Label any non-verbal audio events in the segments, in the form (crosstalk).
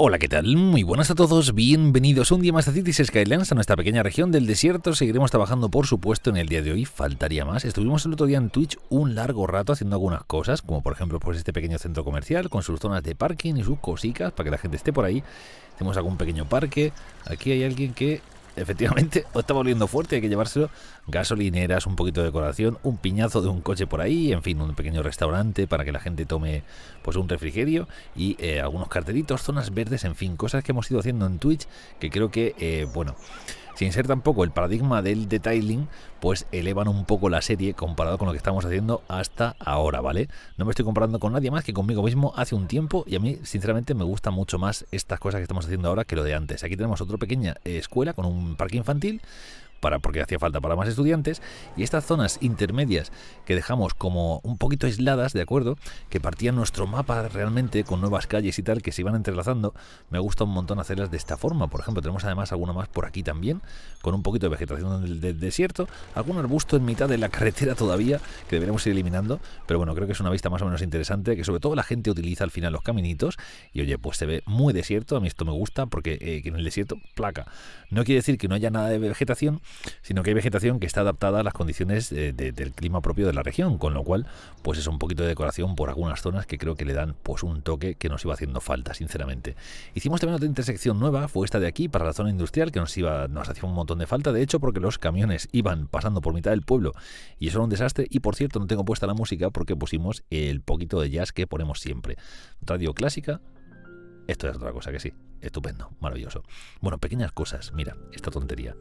Hola, ¿qué tal? Muy buenas a todos, bienvenidos un día más a Cities Skylands, a nuestra pequeña región del desierto. Seguiremos trabajando, por supuesto, en el día de hoy, faltaría más. Estuvimos el otro día en Twitch un largo rato haciendo algunas cosas, como por ejemplo pues este pequeño centro comercial con sus zonas de parking y sus cositas para que la gente esté por ahí. Tenemos algún pequeño parque. Aquí hay alguien que efectivamente (laughs) está volviendo fuerte, hay que llevárselo. Gasolineras, un poquito de decoración, un piñazo de un coche por ahí, en fin, un pequeño restaurante para que la gente tome pues un refrigerio y eh, algunos cartelitos, zonas verdes, en fin, cosas que hemos ido haciendo en Twitch que creo que, eh, bueno, sin ser tampoco el paradigma del detailing, pues elevan un poco la serie comparado con lo que estamos haciendo hasta ahora, ¿vale? No me estoy comparando con nadie más que conmigo mismo hace un tiempo y a mí, sinceramente, me gusta mucho más estas cosas que estamos haciendo ahora que lo de antes. Aquí tenemos otra pequeña escuela con un parque infantil para, porque hacía falta para más estudiantes, y estas zonas intermedias que dejamos como un poquito aisladas, ¿de acuerdo? Que partían nuestro mapa realmente con nuevas calles y tal, que se iban entrelazando, me gusta un montón hacerlas de esta forma. Por ejemplo, tenemos además alguna más por aquí también, con un poquito de vegetación del, desierto, algún arbusto en mitad de la carretera todavía, que deberíamos ir eliminando, pero bueno, creo que es una vista más o menos interesante, que sobre todo la gente utiliza al final los caminitos, y oye, pues se ve muy desierto, a mí esto me gusta, porque eh, en el desierto, placa. No quiere decir que no haya nada de vegetación, sino que hay vegetación que está adaptada a las condiciones del clima propio de la región, con lo cual pues es un poquito de decoración por algunas zonas que creo que le dan pues un toque que nos iba haciendo falta, sinceramente. Hicimos también otra intersección nueva, fue esta de aquí para la zona industrial que nos iba nos hacía un montón de falta, de hecho porque los camiones iban pasando por mitad del pueblo y eso era un desastre y por cierto no tengo puesta la música porque pusimos el poquito de jazz que ponemos siempre. Radio clásica, esto es otra cosa que sí. Estupendo, maravilloso. Bueno, pequeñas cosas. Mira, esta tontería.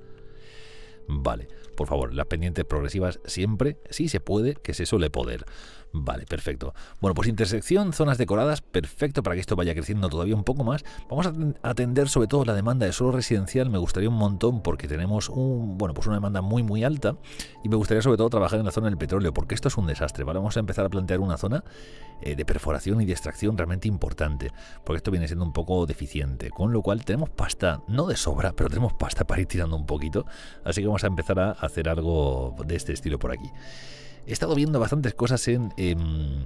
Vale, por favor, las pendientes progresivas siempre, si se puede, que se suele poder. Vale, perfecto. Bueno, pues intersección, zonas decoradas, perfecto para que esto vaya creciendo todavía un poco más. Vamos a atender sobre todo la demanda de suelo residencial, me gustaría un montón porque tenemos un, bueno, pues una demanda muy muy alta y me gustaría sobre todo trabajar en la zona del petróleo porque esto es un desastre. Vamos a empezar a plantear una zona eh, de perforación y de extracción realmente importante, porque esto viene siendo un poco deficiente, con lo cual tenemos pasta, no de sobra, pero tenemos pasta para ir tirando un poquito, así que vamos a empezar a hacer algo de este estilo por aquí. He estado viendo bastantes cosas en, en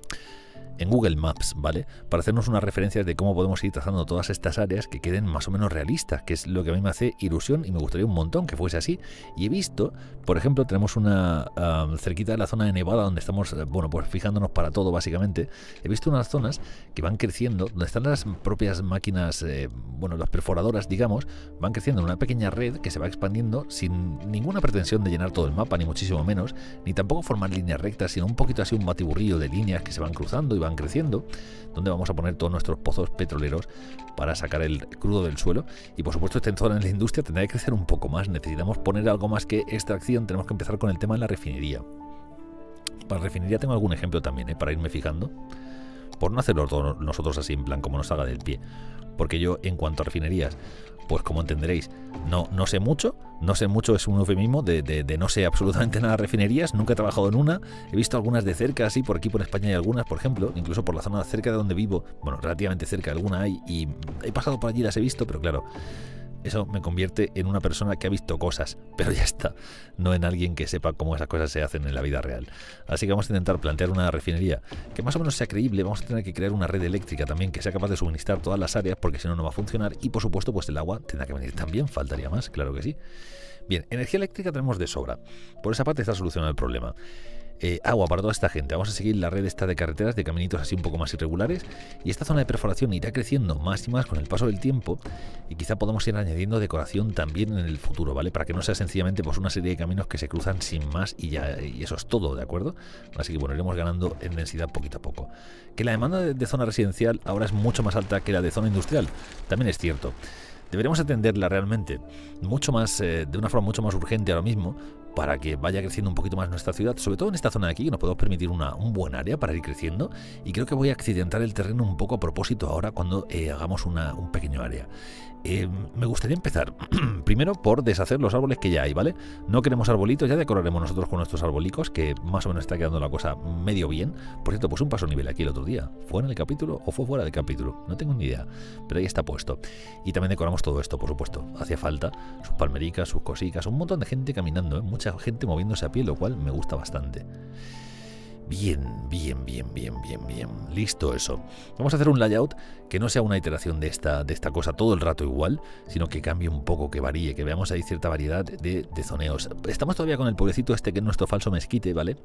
en Google Maps, ¿vale? Para hacernos unas referencias de cómo podemos ir trazando todas estas áreas que queden más o menos realistas, que es lo que a mí me hace ilusión y me gustaría un montón que fuese así. Y he visto, por ejemplo, tenemos una cerquita de la zona de Nevada donde estamos, eh, bueno, pues fijándonos para todo básicamente. He visto unas zonas que van creciendo, donde están las propias máquinas, eh, bueno, las perforadoras, digamos, van creciendo en una pequeña red que se va expandiendo sin ninguna pretensión de llenar todo el mapa, ni muchísimo menos, ni tampoco formar líneas rectas, sino un poquito así un batiburrillo de líneas que se van cruzando y van creciendo, donde vamos a poner todos nuestros pozos petroleros para sacar el crudo del suelo. Y por supuesto, esta zona en la industria tendrá que crecer un poco más. Necesitamos poner algo más que extracción. Tenemos que empezar con el tema de la refinería. Para refinería tengo algún ejemplo también, ¿eh? para irme fijando. Por no hacerlo nosotros así en plan como nos haga del pie. Porque yo, en cuanto a refinerías, pues como entenderéis, no, no sé mucho, no sé mucho es un eufemismo de, de, no sé absolutamente (laughs) nada de refinerías, nunca he trabajado en una, he visto algunas de cerca, así por aquí por España hay algunas, por ejemplo, incluso por la zona cerca de donde vivo, bueno, relativamente cerca alguna hay, y he pasado por allí, las he visto, pero claro, eso me convierte en una persona que ha visto cosas, (laughs) pero ya está, no en alguien que sepa cómo esas cosas se hacen en la vida real. Así que vamos a intentar plantear una refinería que más o menos sea creíble, vamos a tener que crear una red eléctrica también que sea capaz de suministrar todas las áreas, porque si no, no va a funcionar, y por supuesto, pues el agua tendrá que venir también, faltaría más, claro que sí. Bien, energía eléctrica tenemos de sobra, por esa parte está solucionado el problema. Eh, agua para toda esta gente. Vamos a seguir la red esta de carreteras, de caminitos así un poco más irregulares. Y esta zona de perforación irá creciendo más y más con el paso del tiempo. Y quizá podamos ir añadiendo decoración también en el futuro, ¿vale? Para que no sea sencillamente pues, una serie de caminos que se cruzan sin más y ya y eso es todo, ¿de acuerdo? Así que bueno, iremos ganando en densidad poquito a poco. Que la demanda de, zona residencial ahora es mucho más alta que la de zona industrial. También es cierto deberíamos atenderla realmente mucho más eh, de una forma mucho más urgente ahora mismo para que vaya creciendo un poquito más nuestra ciudad, sobre todo en esta zona de aquí, que nos podemos permitir una, un buen área para ir creciendo. Y creo que voy a accidentar el terreno un poco a propósito ahora cuando eh, hagamos una, un pequeño área. Eh, me gustaría empezar (clears throat) primero por deshacer los árboles que ya hay, ¿vale? No queremos arbolitos, ya decoraremos nosotros con nuestros arbolicos, que más o menos está quedando la cosa medio bien. Por cierto, pues un paso nivel aquí el otro día. ¿Fue en el capítulo o fue fuera del capítulo? No tengo ni idea, pero ahí está puesto. Y también decoramos todo esto, por supuesto. Hacía falta sus palmericas, sus cosicas, un montón de gente caminando, ¿eh? mucha gente moviéndose a pie, lo cual me gusta bastante. Bien, bien, bien, bien, bien, bien. Listo eso. Vamos a hacer un layout que no sea una iteración de esta, de esta cosa todo el rato igual, sino que cambie un poco, que varíe, que veamos ahí cierta variedad de, zoneos. Estamos todavía con el pueblecito este que es nuestro falso mezquite, ¿vale?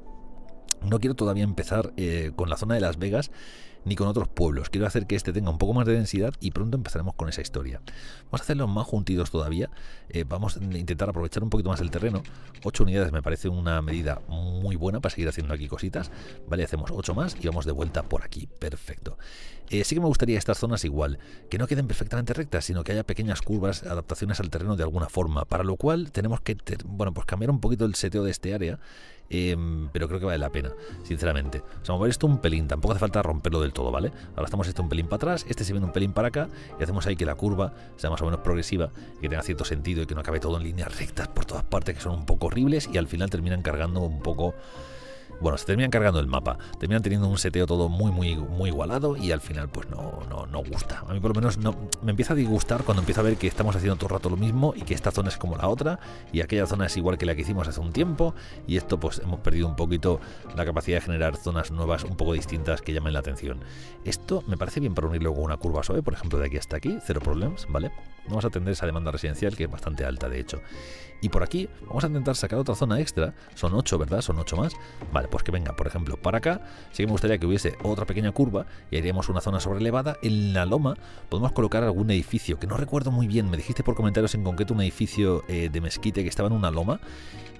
No quiero todavía empezar eh, con la zona de Las Vegas ni con otros pueblos. Quiero hacer que este tenga un poco más de densidad y pronto empezaremos con esa historia. Vamos a hacerlo más juntitos todavía. Eh, vamos a intentar aprovechar un poquito más el terreno. 8 unidades me parece una medida muy buena para seguir haciendo aquí cositas. Vale, hacemos 8 más y vamos de vuelta por aquí. Perfecto. Eh, sí que me gustaría estas zonas igual, que no queden perfectamente rectas, sino que haya pequeñas curvas, adaptaciones al terreno de alguna forma, para lo cual tenemos que, bueno, pues cambiar un poquito el seteo de este área Em, pero creo que vale la pena, sinceramente. O sea, mover esto un pelín, tampoco hace falta romperlo del todo, ¿vale? Ahora estamos esto un pelín para atrás, este se viene un pelín para acá y hacemos ahí que la curva sea más o menos progresiva que tenga cierto sentido y que no acabe todo en líneas rectas por todas partes que son un poco horribles y al final terminan cargando un poco bueno, se terminan cargando el mapa, terminan teniendo un seteo todo muy, muy, muy igualado y al final pues no, no, no gusta. A mí por lo menos no, me empieza a disgustar cuando empiezo a ver que estamos haciendo todo el rato lo mismo y que esta zona es como la otra y aquella zona es igual que la que hicimos hace un tiempo y esto pues hemos perdido un poquito la capacidad de generar zonas nuevas un poco distintas que llamen la atención. Esto me parece bien para unirlo con una curva suave, por ejemplo de aquí hasta aquí, cero problemas, ¿vale? Vamos a atender esa demanda residencial que es bastante alta de hecho. Y por aquí vamos a intentar sacar otra zona extra. Son 8, ¿verdad? Son 8 más. Vale, pues que venga, por ejemplo, para acá. Sí que me gustaría que hubiese otra pequeña curva y haríamos una zona sobrelevada. En la loma podemos colocar algún edificio, que no recuerdo muy bien. Me dijiste por comentarios en concreto un edificio eh, de mezquite que estaba en una loma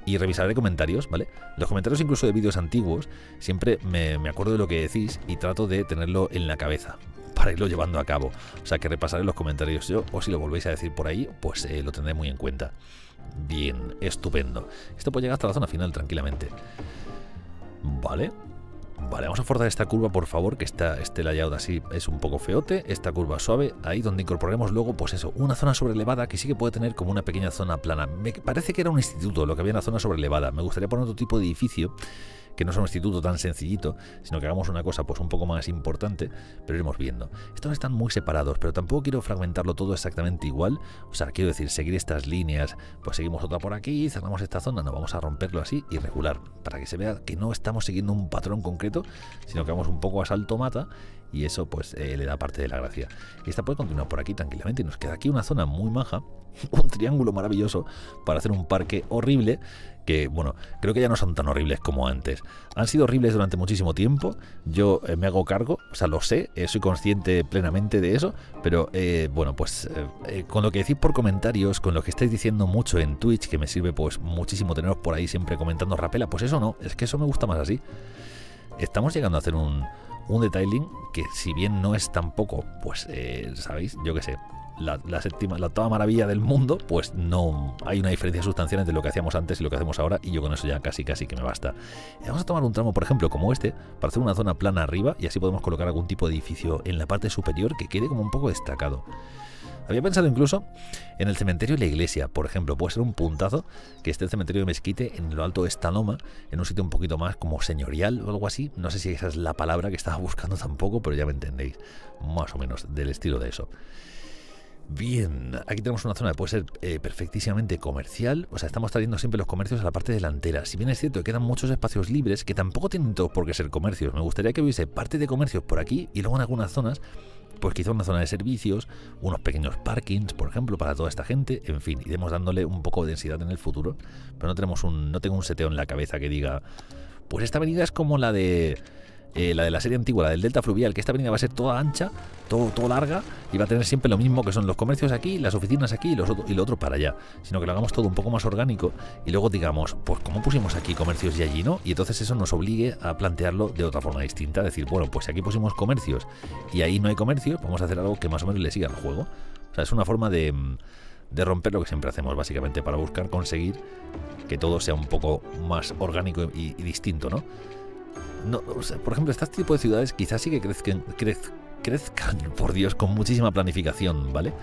y revisaré comentarios, ¿vale? Los comentarios incluso de vídeos antiguos, siempre me, acuerdo de lo que decís y trato de tenerlo en la cabeza para irlo llevando a cabo. O sea que repasaré los comentarios yo, o si lo volvéis a decir por ahí, pues eh, lo tendré muy en cuenta. Bien, estupendo. Esto puede llegar hasta la zona final tranquilamente. Vale. Vale, vamos a forzar esta curva, por favor, que está, este layout así es un poco feote. Esta curva suave, ahí donde incorporaremos luego, pues eso, una zona sobrelevada que sí que puede tener como una pequeña zona plana. Me parece que era un instituto lo que había en la zona sobrelevada. Me gustaría poner otro tipo de edificio que no sea un instituto tan sencillito, sino que hagamos una cosa pues un poco más importante, pero iremos viendo. Estos están muy separados, pero tampoco quiero fragmentarlo todo exactamente igual, o sea, quiero decir, seguir estas líneas, pues seguimos otra por aquí, cerramos esta zona, no vamos a romperlo así y regular, para que se vea que no estamos siguiendo un patrón concreto, sino que vamos un poco a salto mata y eso pues eh, le da parte de la gracia. Esta puede continuar por aquí tranquilamente y nos queda aquí una zona muy maja, (laughs) un triángulo maravilloso para hacer un parque horrible que, bueno, creo que ya no son tan horribles como antes. Han sido horribles durante muchísimo tiempo, yo eh, me hago cargo, o sea, lo sé, eh, soy consciente plenamente de eso, pero bueno, pues con lo que decís por comentarios, con lo que estáis diciendo mucho en Twitch, que me sirve pues muchísimo teneros por ahí siempre comentando rapela, pues eso no, es que eso me gusta más así. Estamos llegando a hacer un, un detailing que si bien no es tampoco, pues, sabéis, yo qué sé, la, séptima, la octava maravilla del mundo, pues no hay una diferencia sustancial entre lo que hacíamos antes y lo que hacemos ahora, y yo con eso ya casi casi que me basta. Vamos a tomar un tramo, por ejemplo, como este, para hacer una zona plana arriba, y así podemos colocar algún tipo de edificio en la parte superior que quede como un poco destacado. Había pensado incluso en el cementerio y la iglesia, por ejemplo. Puede ser un puntazo que esté el cementerio de Mezquite en lo alto de esta loma, en un sitio un poquito más como señorial o algo así. No sé si esa es la palabra que estaba (laughs) buscando tampoco, pero ya me entendéis. Más o menos del estilo de eso. Bien, aquí tenemos una zona que puede ser eh, perfectísimamente comercial, o sea, estamos trayendo siempre los comercios a la parte delantera. Si bien es cierto que quedan muchos espacios libres, que tampoco tienen todos por qué ser comercios, me gustaría que hubiese parte de comercios por aquí y luego en algunas zonas, pues quizá una zona de servicios, unos pequeños parkings, por ejemplo, para toda esta gente, en fin, iremos dándole un poco de densidad en el futuro, pero no tenemos un, no tengo un seteo en la cabeza que diga, pues esta avenida es como la de eh, la de la serie antigua, la del Delta Fluvial, que esta avenida va a ser toda ancha, todo, todo larga, y va a tener siempre lo mismo que son los comercios aquí, las oficinas aquí y, los y lo otro para allá, sino que lo hagamos todo un poco más orgánico y luego digamos, pues como pusimos aquí comercios y allí no, y entonces eso nos obligue a plantearlo de otra forma distinta, decir, bueno, pues aquí pusimos comercios y ahí no hay comercios, vamos a hacer algo que más o menos le siga al juego. O sea, es una forma de, de romper lo que siempre hacemos, básicamente, para buscar conseguir que todo sea un poco más orgánico y distinto, ¿no? No, por ejemplo, este tipo de ciudades quizás sí que crezcan, crezcan, (laughs) por Dios, con muchísima planificación, ¿vale?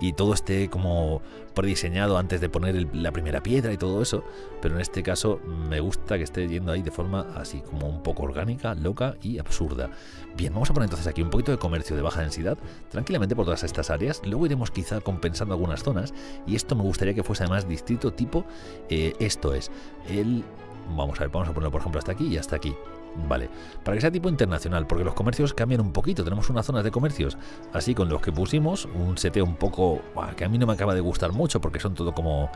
Y todo esté como prediseñado antes de poner la primera piedra y todo eso, pero en este caso me gusta que esté yendo ahí de forma así como un poco orgánica, loca y absurda. Bien, vamos a poner entonces aquí un poquito de comercio de baja densidad, tranquilamente por todas estas áreas, luego iremos quizá compensando algunas zonas, y esto me gustaría que fuese además distrito tipo, eh, esto es, el... Vamos a ver, vamos a ponerlo por ejemplo hasta aquí y hasta aquí Vale, para que sea tipo internacional, porque los comercios cambian un poquito. Tenemos unas zonas de comercios así con los que pusimos, un seteo un poco que a mí no me acaba de gustar mucho porque son todo como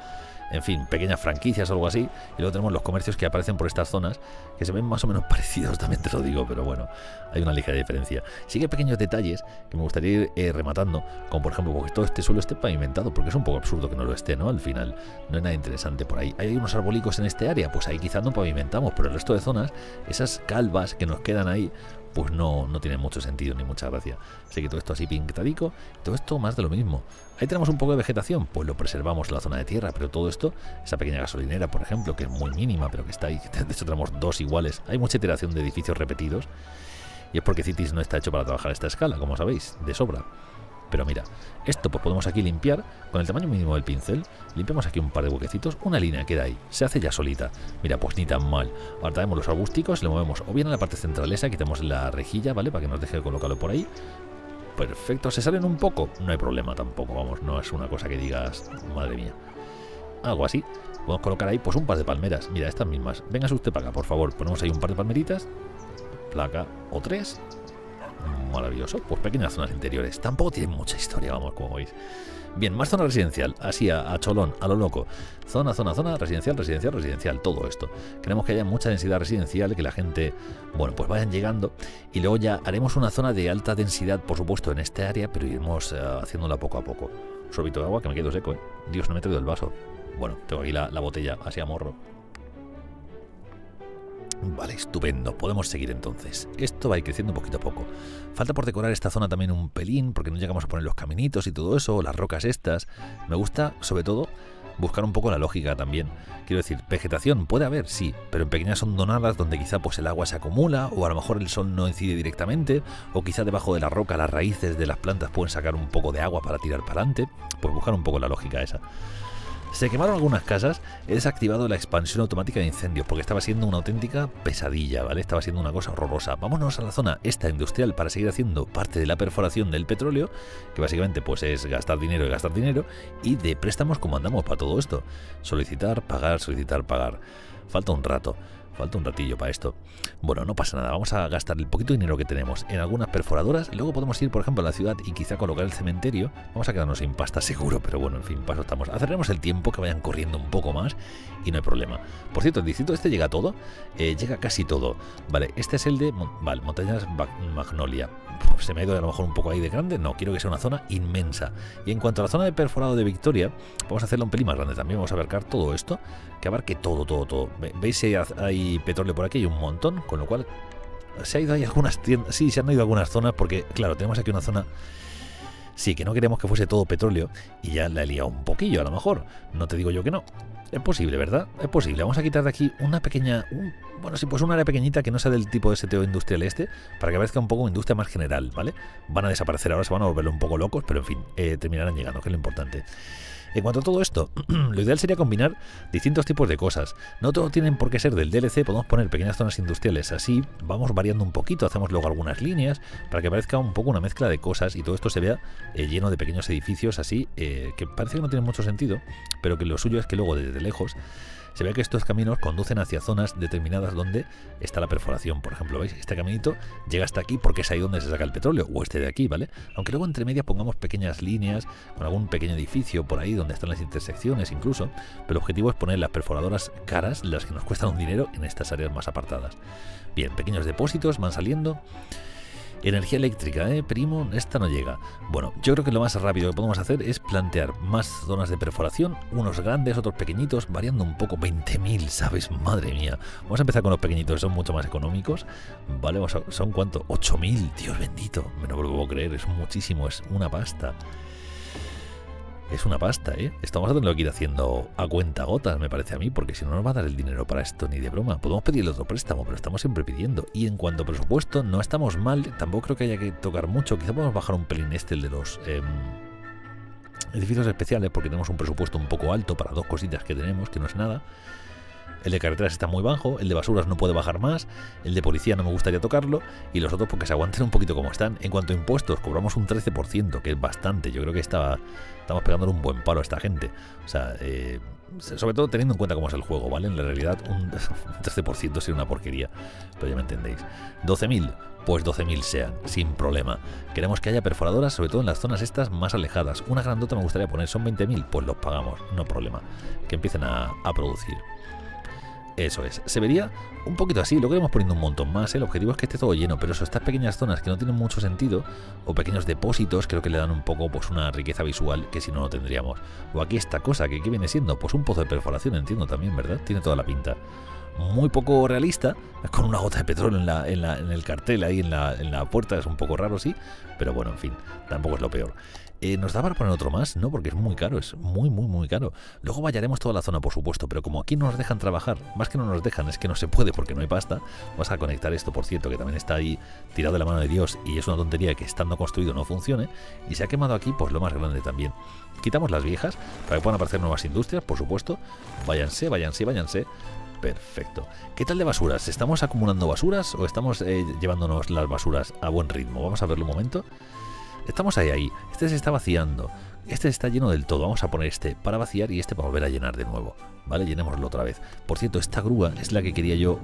en fin, pequeñas franquicias o algo así. Y luego tenemos los comercios que aparecen por estas zonas, que se ven más o menos (laughs) parecidos, también te lo digo, pero bueno, hay una ligera diferencia. Sí que pequeños detalles que me gustaría ir eh, rematando, como por ejemplo, porque todo este suelo esté pavimentado, porque es un poco absurdo que no lo esté, ¿no? Al final, no hay nada interesante por ahí. ¿Hay unos arbolicos en este área? Pues ahí quizás no pavimentamos, pero el resto de zonas, esas calvas que nos quedan ahí, pues no, no tiene mucho sentido ni mucha gracia. Así que todo esto así pintadico, todo esto más de lo mismo. Ahí tenemos un poco de vegetación, pues lo preservamos la zona de tierra, pero todo esto, esa pequeña gasolinera, por ejemplo, que es muy mínima, pero que está ahí, (laughs) de hecho tenemos dos iguales. Hay mucha iteración de edificios repetidos, y es porque Cities no está hecho para trabajar a esta escala, como sabéis, de sobra. Pero mira, esto pues podemos aquí limpiar con el tamaño mínimo del pincel. Limpiamos aquí un par de huequecitos, una línea queda ahí, se hace ya solita. Mira, pues ni tan mal. Ahora traemos los arbusticos, le movemos o bien a la parte central esa, quitamos la rejilla, ¿vale? Para que nos deje colocarlo por ahí. Perfecto, ¿se salen un poco? No hay problema tampoco, vamos, no es una cosa que digas, madre mía. Algo así. Podemos colocar ahí pues un par de palmeras. Mira, estas mismas. Venga usted para acá, por favor. Ponemos ahí un par de palmeritas. Placa o tres maravilloso. Pues pequeñas zonas interiores. Tampoco tiene mucha historia, vamos, como veis. Bien, más zona residencial, así a, cholón, a lo loco. Zona, zona, zona, residencial, residencial, residencial, todo esto. Queremos que haya mucha densidad residencial, que la gente, bueno, pues vayan llegando. Y luego ya haremos una zona de alta densidad, por supuesto, en este área, pero iremos uh, haciéndola poco a poco. Sorbito de agua que me quedo seco, ¿eh? Dios, no me he traído el vaso. Bueno, tengo aquí la, la botella, así a morro. Vale, estupendo. Podemos seguir entonces. Esto va a ir creciendo poquito a poco. Falta por decorar esta zona también un pelín, porque no llegamos a poner los caminitos y todo eso, las rocas estas. Me gusta, sobre todo, buscar un poco la lógica también. Quiero decir, vegetación puede haber, sí, pero en pequeñas hondonadas donde quizá pues el agua se acumula, o a lo mejor el sol no incide directamente, o quizá debajo de la roca las raíces de las plantas pueden sacar un poco de agua para tirar para adelante. Pues buscar un poco la lógica esa. Se quemaron algunas casas, he desactivado la expansión automática de incendios porque estaba siendo una auténtica pesadilla, ¿vale? Estaba siendo una cosa horrorosa. Vámonos a la zona esta industrial para seguir haciendo parte de la perforación del petróleo, que básicamente pues es gastar dinero y gastar dinero, y de préstamos como andamos para todo esto. Solicitar, pagar, solicitar, pagar. Falta un rato. Falta un ratillo para esto. Bueno, no pasa nada, vamos a gastar el poquito dinero que tenemos en algunas perforadoras. Luego podemos ir, por ejemplo, a la ciudad y quizá colocar el cementerio. Vamos a quedarnos sin pasta (laughs) seguro, pero bueno, en fin, paso estamos. Acerremos el tiempo, que vayan corriendo un poco más y no hay problema. Por cierto, el distrito este llega todo. Eh, llega casi todo. Vale, este es el de vale, Montañas Magnolia. Se me ha ido a lo mejor un poco ahí de grande. No, quiero que sea una zona inmensa. Y en cuanto a la zona de perforado de Victoria, vamos a hacerla un pelín más grande también. Vamos a abarcar todo esto, que abarque todo, todo, todo. ¿Veis si hay petróleo por aquí, hay un montón, con lo cual se ha ido ahí algunas tiendas, sí, se han ido algunas zonas porque, claro, tenemos aquí una zona, sí, que no queremos que fuese todo petróleo y ya la he liado un poquillo, a lo mejor, no te digo yo que no. Es posible, ¿verdad? Es posible. Vamos a quitar de aquí una pequeña, bueno, sí, pues una área pequeñita que no sea del tipo de seteo industrial este, para que parezca un poco industria más general, ¿vale? Van a desaparecer ahora, se van a volver un poco locos, pero en fin, eh, terminarán llegando, que es lo importante. En cuanto a todo esto, (clears throat) lo ideal sería combinar distintos tipos de cosas. No todo tienen por qué ser del DLC, podemos poner pequeñas zonas industriales así, vamos variando un poquito, hacemos luego algunas líneas para que parezca un poco una mezcla de cosas y todo esto se vea eh, lleno de pequeños edificios así, eh, que parece que no tienen mucho sentido, pero que lo suyo es que luego desde lejos se ve que estos caminos conducen hacia zonas determinadas donde está la perforación. Por ejemplo, ¿veis? Este caminito llega hasta aquí porque es ahí donde se saca el petróleo, o este de aquí, ¿vale? Aunque luego entre medias pongamos pequeñas líneas con algún pequeño edificio por ahí donde están las intersecciones incluso, pero el objetivo es poner las perforadoras caras, las que nos cuestan un dinero, en estas áreas más apartadas. Bien, pequeños depósitos van saliendo. Energía eléctrica, ¿eh? Primo, esta no llega. Bueno, yo creo que lo más rápido que podemos hacer es plantear más zonas de perforación, unos grandes, otros pequeñitos, variando un poco, 20.000, ¿sabes? Madre mía. Vamos a empezar con los pequeñitos, son mucho más económicos. Vale, ¿son cuánto? 8.000, Dios bendito. Me no lo puedo creer, es muchísimo, es una pasta. Es una pasta, ¿eh? Estamos a que ir haciendo a cuenta gotas, me parece a mí, porque si no nos va a dar el dinero para esto ni de broma. Podemos pedirle otro préstamo, pero estamos siempre pidiendo. Y en cuanto a presupuesto, no estamos mal, tampoco creo que haya que tocar mucho. Quizá podemos bajar un pelín este, el de los em, edificios especiales, porque tenemos un presupuesto un poco alto para dos cositas que tenemos, que no es nada. El de carreteras está muy bajo, el de basuras no puede bajar más, el de policía no me gustaría tocarlo y los otros porque se aguanten un poquito como están. En cuanto a impuestos, cobramos un 13%, que es bastante. Yo creo que estaba, estamos pegándole un buen paro a esta gente. O sea, eh, sobre todo teniendo en cuenta cómo es el juego, ¿vale? En la realidad un (laughs) 13% sería una porquería, pero ya me entendéis. 12.000, pues 12.000 sean, sin problema. Queremos que haya perforadoras, sobre todo en las zonas estas más alejadas. Una grandota me gustaría poner, son 20.000, pues los pagamos, no problema. Que empiecen a producir. Eso es, se vería un poquito así, lo queremos poniendo un montón más, ¿eh? el objetivo es que esté todo lleno, pero eso, estas pequeñas zonas que no tienen mucho sentido, o pequeños depósitos, creo que le dan un poco pues una riqueza visual que si no no tendríamos. O aquí esta cosa, que ¿qué viene siendo? Pues un pozo de perforación, entiendo también, ¿verdad? Tiene toda la pinta. Muy poco realista, con una gota de petróleo en, la, en, el cartel ahí en la, en la puerta, es un poco raro, sí, pero bueno, en fin, tampoco es lo peor. Eh, ¿Nos da para poner otro más? No, porque es muy caro, es muy, muy, muy caro. Luego vallaremos toda la zona, por supuesto, pero como aquí no nos dejan trabajar, más que no nos dejan, es que no se puede porque no hay pasta, vamos a conectar esto, por cierto, que también está ahí tirado de la mano de Dios y es una tontería que estando construido no funcione, y se ha quemado aquí, pues lo más grande también. Quitamos las viejas para que puedan aparecer nuevas industrias, por supuesto. Váyanse, váyanse, váyanse. Perfecto. ¿Qué tal de basuras? ¿Estamos acumulando basuras o estamos eh, llevándonos las basuras a buen ritmo? Vamos a verlo un momento. Estamos ahí, ahí. Este se está vaciando. Este está lleno del todo. Vamos a poner este para vaciar y este para volver a llenar de nuevo. ¿Vale? Llenémoslo otra vez. Por cierto, esta grúa es la que quería yo...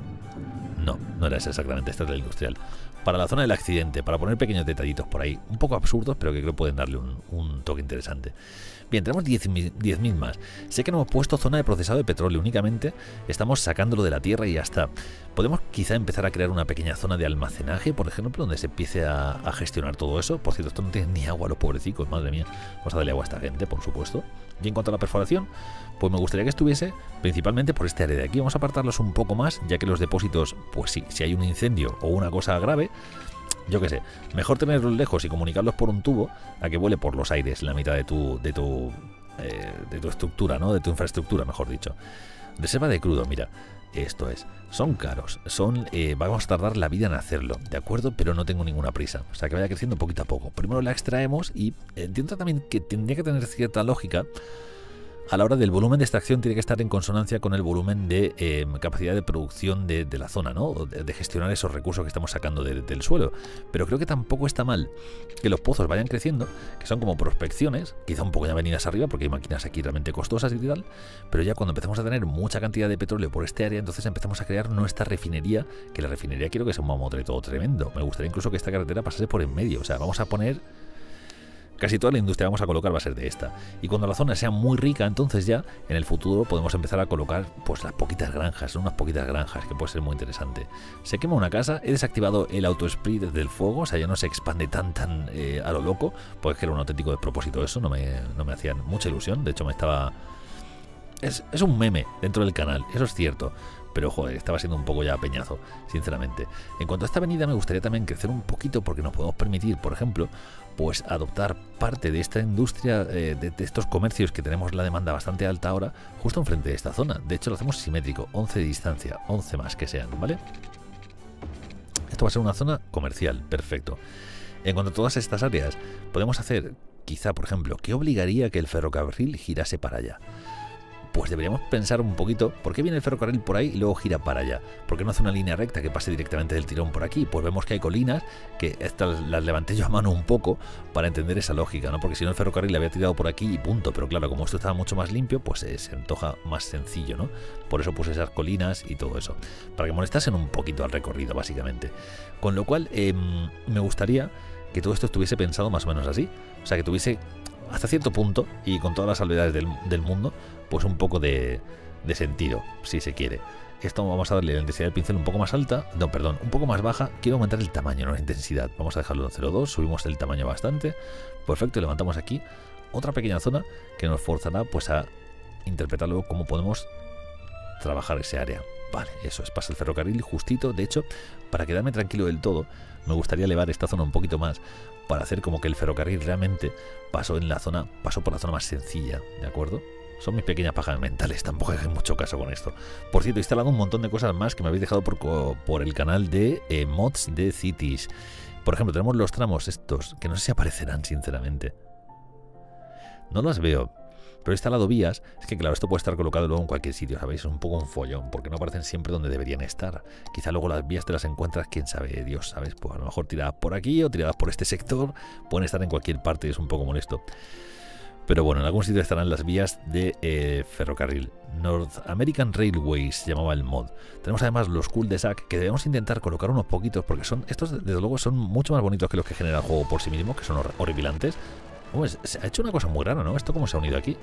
No, no era esa exactamente. Esta es la industrial. Para la zona del accidente, para poner pequeños detallitos por ahí. Un poco absurdos, pero que creo pueden darle un, un toque interesante. Bien, tenemos 10.000 más. Sé que no hemos puesto zona de procesado de petróleo, únicamente estamos sacándolo de la tierra y ya está. Podemos quizá empezar a crear una pequeña zona de almacenaje, por ejemplo, donde se empiece a, gestionar todo eso. Por cierto, esto no tiene ni agua, los pobrecicos, madre mía. Vamos a darle agua a esta gente, por supuesto. Y en cuanto a la perforación, pues me gustaría que estuviese principalmente por este área de aquí. Vamos a apartarlos un poco más, ya que los depósitos, pues sí, si hay un incendio o una cosa grave, yo qué sé, mejor tenerlos lejos y comunicarlos por un tubo a que vuele por los aires la mitad de tu, de tu, eh, de tu estructura, ¿no? De tu infraestructura, mejor dicho. Reserva de crudo, mira, esto es, son caros, son, eh, vamos a tardar la vida en hacerlo, ¿de acuerdo? Pero no tengo ninguna prisa, o sea que vaya creciendo poquito a poco. Primero la extraemos y entiendo también que tendría que tener cierta lógica a la hora del volumen de extracción tiene que estar en consonancia con el volumen de em, capacidad de producción de, la zona, ¿no? De, gestionar esos recursos que estamos sacando del suelo. Pero creo que tampoco está mal que los pozos vayan creciendo, que son como prospecciones, quizá un poco ya venidas arriba, porque hay máquinas aquí realmente costosas y tal, pero ya cuando empecemos a tener mucha cantidad de petróleo por este área, entonces empezamos a crear nuestra refinería, que la refinería quiero que sea un mamotreto tremendo. Me gustaría incluso que esta carretera pasase por en medio, o sea, vamos a poner Casi toda la industria que vamos a colocar va a ser de esta. Y cuando la zona sea muy rica, entonces ya en el futuro podemos empezar a colocar pues las poquitas granjas, unas poquitas granjas, que puede ser muy interesante. Se quema una casa, he desactivado el auto desde del fuego, o sea, ya no se expande tan tan eh, a lo loco, pues que era un auténtico despropósito eso, no me, no me hacía mucha ilusión, de hecho me estaba... Es, es un meme dentro del canal, eso es cierto, pero joder, estaba siendo un poco ya peñazo, sinceramente. En cuanto a esta avenida me gustaría también crecer un poquito porque nos podemos permitir, por ejemplo, pues adoptar parte de esta industria, eh, de, estos comercios que tenemos la demanda bastante alta ahora, justo enfrente de esta zona. De hecho lo hacemos simétrico, 11 de distancia, 11 más que sean, ¿vale? Esto va a ser una zona comercial, perfecto. En cuanto a todas estas áreas, podemos hacer, quizá, por ejemplo, ¿qué obligaría que el ferrocarril girase para allá? Pues deberíamos pensar un poquito por qué viene el ferrocarril por ahí y luego gira para allá. ¿Por qué no hace una línea recta que pase directamente del tirón por aquí? Pues vemos que hay colinas que estas las levanté yo a mano un poco para entender esa lógica, ¿no? Porque si no el ferrocarril le había tirado por aquí y punto. Pero claro, como esto estaba mucho más limpio, pues eh, se antoja más sencillo, ¿no? Por eso puse esas colinas y todo eso. Para que molestasen un poquito al recorrido, básicamente. Con lo cual, em, me gustaría que todo esto estuviese pensado más o menos así. O sea, que tuviese hasta cierto punto, y con todas las salvedades del, mundo, pues un poco de, sentido, si se quiere. Esto vamos a darle la intensidad del pincel un poco más alta, no, perdón, un poco más baja. Quiero aumentar el tamaño, no la intensidad. Vamos a dejarlo en 0,2, subimos el tamaño bastante. Perfecto, levantamos aquí otra pequeña zona que nos forzará pues a interpretar luego cómo podemos trabajar ese área. Vale, eso es, pasa el ferrocarril justito. De hecho, para quedarme tranquilo del todo, me gustaría elevar esta zona un poquito más para hacer como que el ferrocarril realmente pasó en la zona, pasó por la zona más sencilla, ¿de acuerdo? Son mis pequeñas pajas mentales, tampoco hay mucho caso con esto. Por cierto, he instalado un montón de cosas más que me habéis dejado por, por el canal de eh, mods de cities. Por ejemplo, tenemos los tramos estos, que no sé si aparecerán sinceramente. No las veo, pero he instalado vías, es que claro, esto puede estar colocado luego en cualquier sitio, ¿sabéis? Es un poco un follón, porque no aparecen siempre donde deberían estar. Quizá luego las vías te las encuentras, quién sabe, Dios, ¿sabes? Pues a lo mejor tiradas por aquí o tiradas por este sector, pueden estar en cualquier parte es un poco molesto. Pero bueno, en algún sitio estarán las vías de eh, ferrocarril. North American Railways se llamaba el mod. Tenemos además los cool de sac que debemos intentar colocar unos poquitos porque son estos desde luego son mucho más bonitos que los que genera el juego por sí mismo, que son horripilantes. se ha hecho una cosa muy rara, ¿no? ¿Esto cómo se ha unido aquí?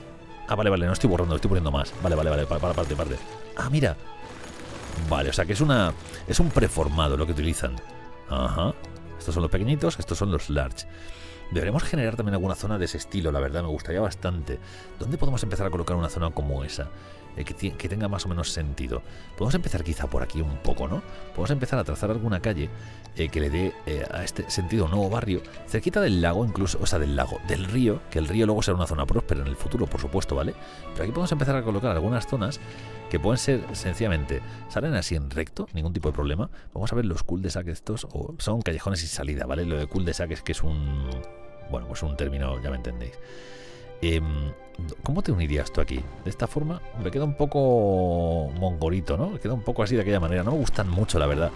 Ah, vale, vale, no estoy borrando, estoy poniendo más. Vale, vale, vale, para, parte, parte. Ah, mira. Vale, o sea que es una es un preformado lo que utilizan. Ajá. Estos son los pequeñitos, estos son los large. Deberemos generar también alguna zona de ese estilo, la verdad, me gustaría bastante. ¿Dónde podemos empezar a colocar una zona como esa? Eh, que, tenga más o menos sentido. Podemos empezar quizá por aquí un poco, ¿no? Podemos empezar a trazar alguna calle eh, que le dé eh, a este sentido nuevo barrio, cerquita del lago incluso, o sea, del lago, del río, que el río luego será una zona próspera en el futuro, por supuesto, ¿vale? Pero aquí podemos empezar a colocar algunas zonas que pueden ser sencillamente, salen así en recto, ningún tipo de problema. Vamos a ver los cul de sac estos, o son callejones sin salida, ¿vale? Lo de cul de sac es que es un bueno, pues un término, ya me entendéis. Em, ¿Cómo te unirías tú aquí? De esta forma me queda un poco mongolito, ¿no? Me queda un poco así de aquella manera. No me gustan mucho, la verdad.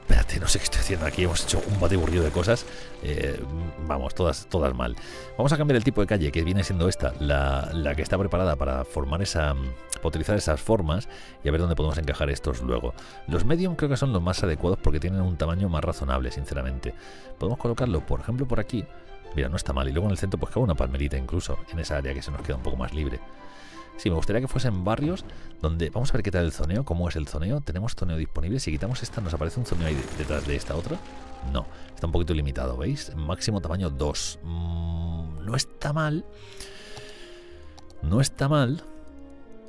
Espérate, no sé qué estoy haciendo aquí. Hemos hecho un batiburrillo de cosas. Eh, vamos, todas, todas mal. Vamos a cambiar el tipo de calle, que viene siendo esta, la, la, que está preparada para formar esa. para utilizar esas formas y a ver dónde podemos encajar estos luego. Los medium creo que son los más adecuados porque tienen un tamaño más razonable, sinceramente. Podemos colocarlo, por ejemplo, por aquí Mira, no está mal. Y luego en el centro pues cabe una palmerita incluso, en esa área que se nos queda un poco más libre. Sí, me gustaría que fuesen barrios donde... Vamos a ver qué tal el zoneo, cómo es el zoneo. Tenemos zoneo disponible. Si quitamos esta, ¿nos aparece un zoneo ahí detrás de esta otra? No, está un poquito limitado, ¿veis? Máximo tamaño 2. Mm, no está mal. No está mal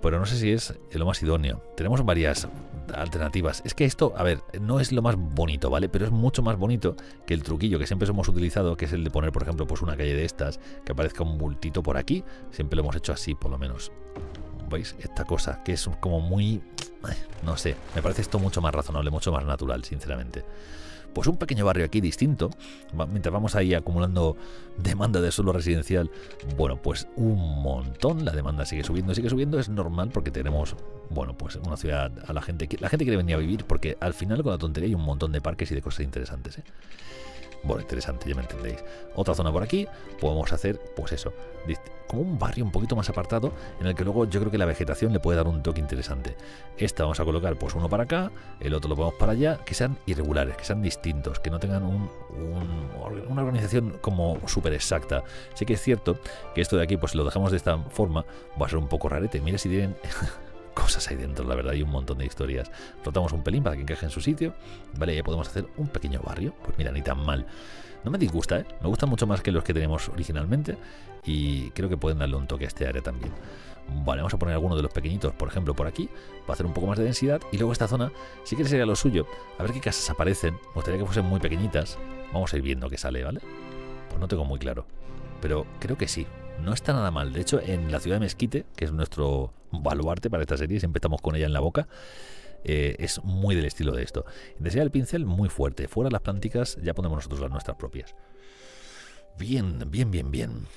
pero no sé si es lo más idóneo. Tenemos varias alternativas. Es que esto, a ver, no es lo más bonito, ¿vale? Pero es mucho más bonito que el truquillo que siempre hemos utilizado, que es el de poner, por ejemplo, pues una calle de estas, que aparezca un bultito por aquí. Siempre lo hemos hecho así, por lo menos. ¿Veis? Esta cosa, que es como muy... No sé, me parece esto mucho más razonable, mucho más natural, sinceramente pues un pequeño barrio aquí distinto, mientras vamos ahí acumulando demanda de suelo residencial, bueno, pues un montón, la demanda sigue subiendo, sigue subiendo, es normal porque tenemos, bueno, pues una ciudad a la gente, la gente quiere venir a vivir porque al final con la tontería hay un montón de parques y de cosas interesantes, ¿eh? Bueno, interesante, ya me entendéis. Otra zona por aquí, podemos hacer, pues eso, como un barrio un poquito más apartado, en el que luego yo creo que la vegetación le puede dar un toque interesante. Esta vamos a colocar pues uno para acá, el otro lo ponemos para allá, que sean irregulares, que sean distintos, que no tengan una organización como súper exacta. Sí que es cierto que esto de aquí, pues si lo dejamos de esta forma, va a ser un poco rarete. Mira si tienen (laughs) cosas ahí dentro, la verdad, hay un montón de historias. Rotamos un pelín para que encaje en su sitio, ¿vale? Ya podemos hacer un pequeño barrio, pues mira, ni tan mal. No me disgusta, ¿eh? Me gusta mucho más que los que tenemos originalmente y creo que pueden darle un toque a este área también. Vale, vamos a poner alguno de los pequeñitos, por ejemplo, por aquí, para hacer un poco más de densidad. Y luego esta zona sí que sería lo suyo. A ver qué casas aparecen. Me gustaría que fuesen muy pequeñitas. Vamos a ir viendo qué sale, ¿vale? Pues no tengo muy claro. Pero creo que sí. No está nada mal. De hecho, en la ciudad de Mezquite, que es nuestro baluarte para esta serie, siempre estamos con ella en la boca, eh, es muy del estilo de esto. Desea el pincel muy fuerte. Fuera las plánticas ya ponemos nosotros las nuestras propias. Bien, bien, bien, bien.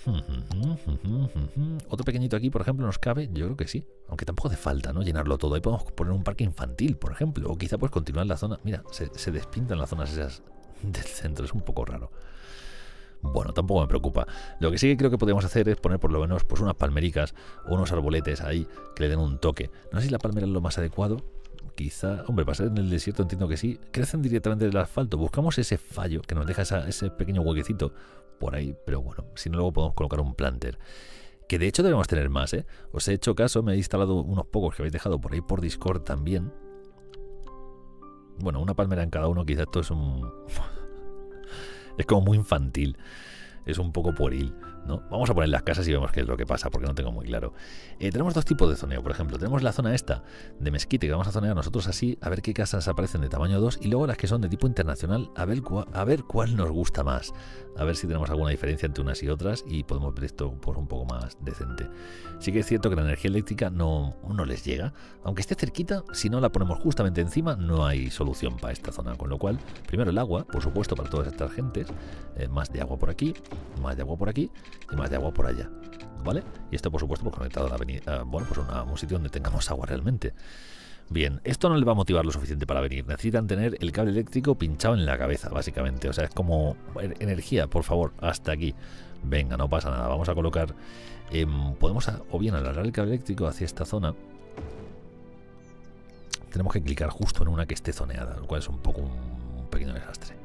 Otro pequeñito aquí, por ejemplo, nos cabe, yo creo que sí. Aunque tampoco hace falta, ¿no? Llenarlo todo. Ahí podemos poner un parque infantil, por ejemplo. O quizá pues continuar la zona. Mira, se, se despintan las zonas esas del centro. Es un poco raro. Bueno, tampoco me preocupa. Lo que sí que creo que podríamos hacer es poner por lo menos pues unas palmericas o unos arboletes ahí que le den un toque. No sé si la palmera es lo más adecuado. Quizá, hombre, para ser en el desierto entiendo que sí. Crecen directamente del asfalto. Buscamos ese fallo que nos deja ese pequeño huequecito por ahí. Pero bueno, si no, luego podemos colocar un planter. Que de hecho debemos tener más, ¿eh? Os he hecho caso, me he instalado unos pocos que habéis dejado por ahí por Discord también. Bueno, una palmera en cada uno, quizá esto es un... es como muy infantil, es un poco pueril. ¿No? Vamos a poner las casas y vemos qué es lo que pasa, porque no tengo muy claro. Eh, tenemos dos tipos de zoneo, por ejemplo. Tenemos la zona esta de mezquite, que vamos a zonear nosotros así, a ver qué casas aparecen de tamaño 2, y luego las que son de tipo internacional, a ver, a ver cuál nos gusta más. A ver si tenemos alguna diferencia entre unas y otras y podemos ver esto por un poco más decente. Sí que es cierto que la energía eléctrica no, no les llega, aunque esté cerquita, si no la ponemos justamente encima, no hay solución para esta zona. Con lo cual, primero el agua, por supuesto, para todas estas gentes, eh, más de agua por aquí, más de agua por aquí y más de agua por allá, ¿vale? Y esto, por supuesto, pues conectado a la avenida, bueno, pues a un sitio donde tengamos agua realmente. Bien, esto no le va a motivar lo suficiente para venir. Necesitan tener el cable eléctrico pinchado en la cabeza, básicamente. O sea, es como energía, por favor, hasta aquí. Venga, no pasa nada. Vamos a colocar... Em, podemos o bien alargar el cable eléctrico hacia esta zona. Tenemos que clicar justo en una que esté zoneada, lo cual es un poco un pequeño desastre.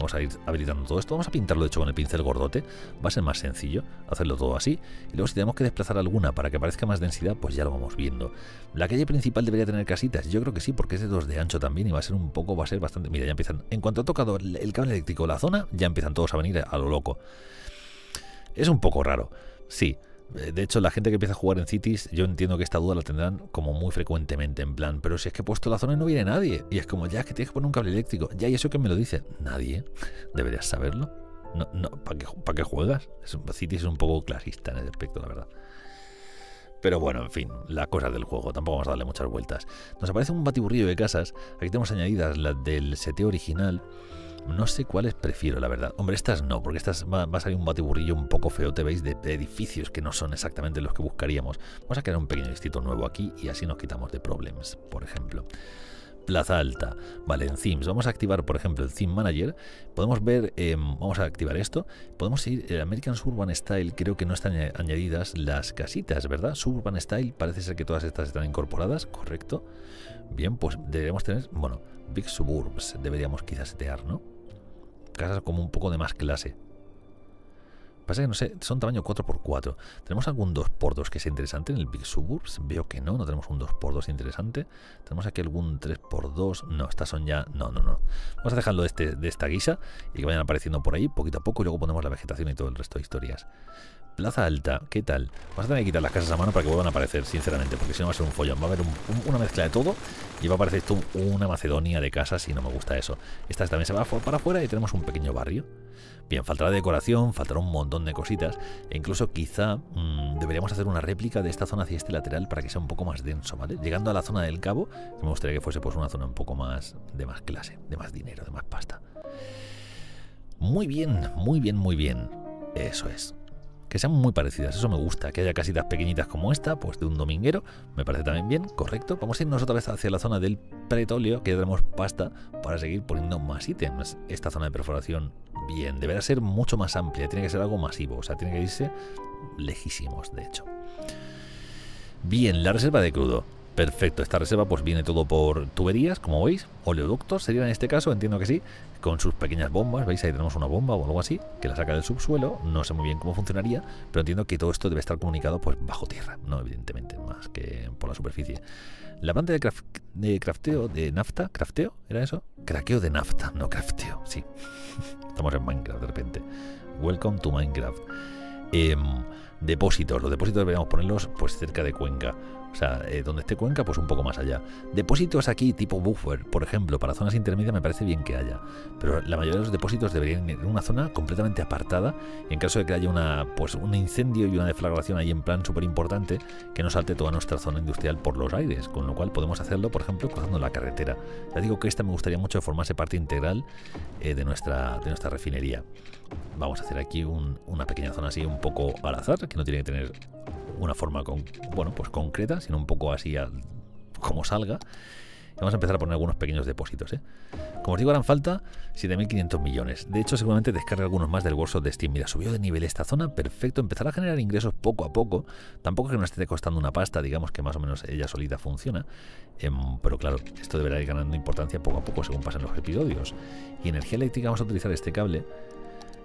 Vamos a ir habilitando todo esto. Vamos a pintarlo de hecho con el pincel gordote. Va a ser más sencillo hacerlo todo así. Y luego si tenemos que desplazar alguna para que parezca más densidad, pues ya lo vamos viendo. ¿La calle principal debería tener casitas? Yo creo que sí, porque es de 2 de ancho también y va a ser un poco, va a ser bastante... Mira, ya empiezan... En cuanto ha tocado el cable eléctrico la zona, ya empiezan todos a venir a lo loco. Es un poco raro, sí. Eh, de hecho, la gente que empieza a jugar en Cities, yo entiendo que esta duda la tendrán como muy frecuentemente, en plan, pero si es que he puesto la zona y no viene nadie. Y es como, ya, que tienes que poner un cable eléctrico. Ya, y eso que me lo dice. Nadie. Deberías saberlo. No, no, ¿para qué, ¿para qué juegas? Es Cities es un poco clasista en ese aspecto, la verdad. Pero bueno, en fin, la cosa del juego, tampoco vamos a darle muchas vueltas. Nos aparece un batiburrillo de casas. Aquí tenemos añadidas las del seteo original. No sé cuáles prefiero, la verdad. Hombre, estas no, porque estas va, a salir un batiburrillo un poco feo, te veis, de, edificios que no son exactamente los que buscaríamos. Vamos a crear un pequeño distrito nuevo aquí y así nos quitamos de problemas, por ejemplo. Plaza Alta. Vale, en Themes. Vamos a activar, por ejemplo, el Theme Manager. Podemos ver, em, vamos a activar esto. Podemos ir, el American Suburban Style, creo que no están añadidas las casitas, ¿verdad? Suburban Style, parece ser que todas estas están incorporadas, correcto. Bien, pues deberíamos tener, bueno, Big Suburbs deberíamos quizás setear, ¿no? Casas como un poco de más clase. Pasa que no sé, son tamaño 4x4. ¿Tenemos algún 2x2 que sea interesante en el Big Suburbs? Veo que no, no tenemos un 2x2 interesante. ¿Tenemos aquí algún 3x2? No, estas son ya... No, no, no. Vamos a dejarlo de, este, de esta guisa y que vayan apareciendo por ahí poquito a poco y luego ponemos la vegetación y todo el resto de historias. Plaza Alta, ¿qué tal? Vamos a tener que quitar las casas a mano para que vuelvan a aparecer, sinceramente, porque si no va a ser un follón. Va a haber una mezcla de todo y va a aparecer esto una Macedonia de casas y no me gusta eso. Esta también se va para afuera y tenemos un pequeño barrio. Bien, faltará decoración, faltará un montón de cositas e incluso quizá mm, deberíamos hacer una réplica de esta zona hacia este lateral para que sea un poco más denso, ¿vale? Llegando a la zona del cabo, me gustaría que fuese pues una zona un poco más de más clase, de más dinero, de más pasta. Muy bien, muy bien, muy bien. Eso es que sean muy parecidas. Eso me gusta, que haya casitas pequeñitas como esta, pues de un dominguero, me parece también bien, correcto. Vamos a irnos otra vez hacia la zona del pretóleo, que ya tenemos pasta para seguir poniendo más ítems. Esta zona de perforación, bien, deberá ser mucho más amplia, tiene que ser algo masivo, o sea, tiene que irse lejísimos, de hecho. Bien, la reserva de crudo. Perfecto, esta reserva pues viene todo por tuberías, como veis, oleoductos sería en este caso, entiendo que sí, con sus pequeñas bombas, veis ahí tenemos una bomba o algo así, que la saca del subsuelo, no sé muy bien cómo funcionaría, pero entiendo que todo esto debe estar comunicado pues bajo tierra, no evidentemente, más que por la superficie. La planta de, de crafteo, de nafta, crafteo, ¿era eso? Craqueo de nafta, no crafteo, sí. (laughs) Estamos en Minecraft de repente. Welcome to Minecraft. Em, depósitos, los depósitos deberíamos ponerlos pues cerca de Cuenca. O sea, eh, donde esté Cuenca, pues un poco más allá. Depósitos aquí tipo buffer, por ejemplo, para zonas intermedias me parece bien que haya. Pero la mayoría de los depósitos deberían ir en una zona completamente apartada. En caso de que haya una, pues, un incendio y una deflagración ahí en plan súper importante, que no salte toda nuestra zona industrial por los aires. Con lo cual podemos hacerlo, por ejemplo, cruzando la carretera. Ya digo que esta me gustaría mucho formarse parte integral eh, de, nuestra, de nuestra refinería. Vamos a hacer aquí una pequeña zona así un poco al azar, que no tiene que tener una forma bueno, pues concreta, sino un poco así como salga. Y vamos a empezar a poner algunos pequeños depósitos. ¿eh? Como os digo, harán falta 7.500 millones. De hecho, seguramente descargue algunos más del workshop de Steam. Mira, subió de nivel esta zona, perfecto. Empezar a generar ingresos poco a poco. Tampoco que nos esté costando una pasta, digamos que más o menos ella solita funciona. Em, pero claro, esto deberá ir ganando importancia poco a poco según pasen los episodios. Y energía eléctrica, vamos a utilizar este cable